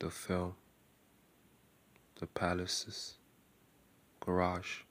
the film, the palaces, garage,